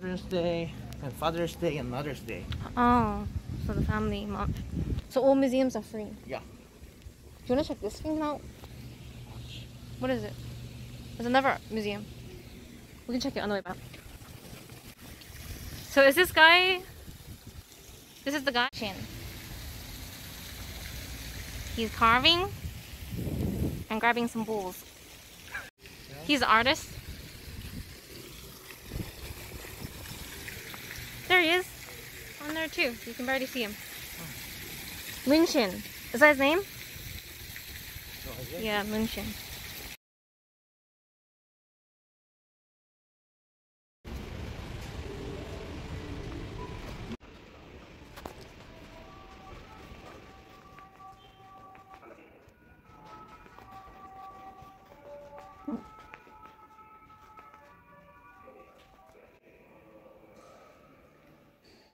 Children's Day and Father's Day and Mother's Day. Ah, oh, so the family month. So all museums are free. Yeah. Do you want to check this thing out? What is it? There's another museum. We can check it on the way back. So is this guy? This is the guy. Chin. He's carving and grabbing some bulls. He's an artist. There he is. On there too. You can barely see him. Moonshin. Is that his name? Yeah, Moonshin.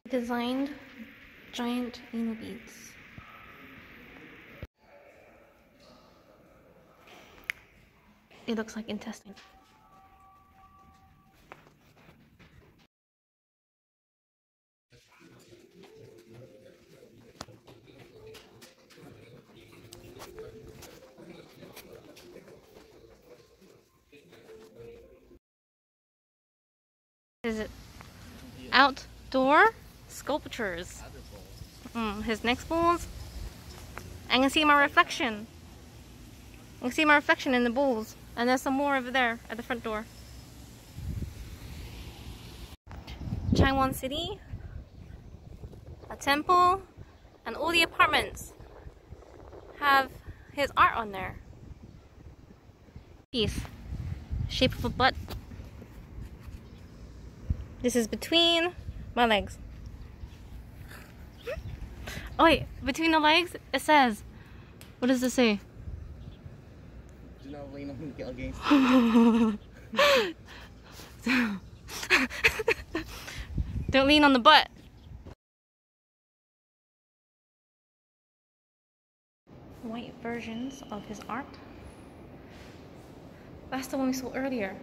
Designed giant anal beads. It looks like intestine. Is it outdoor sculptures? Mm, his next balls. I can see my reflection. I can see my reflection in the bowls. And there's some more over there at the front door. Changwon City, a temple, and all the apartments have his art on there. Piece, shape of a butt. This is between my legs. Oh wait, between the legs, it says, what does it say? Do not lean against Don't lean on the butt. White versions of his art. That's the one we saw earlier.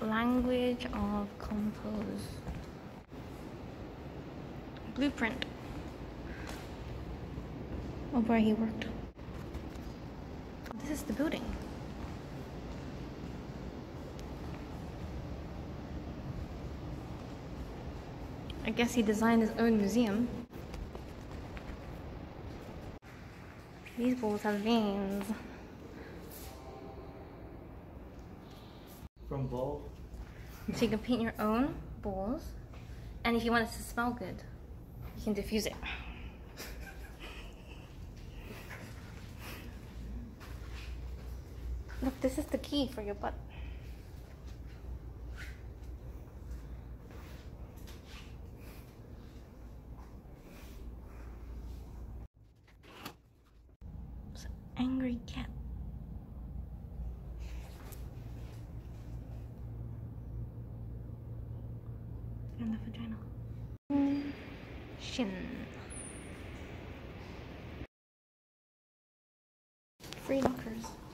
Language of compose. Blueprint of where he worked. This is the building. I guess he designed his own museum. These balls have veins. From bowl. So you can paint your own balls. And if you want it to smell good, you can diffuse it. Look, this is the key for your butt. Angry cat. And the vagina. Shin. Free knockers.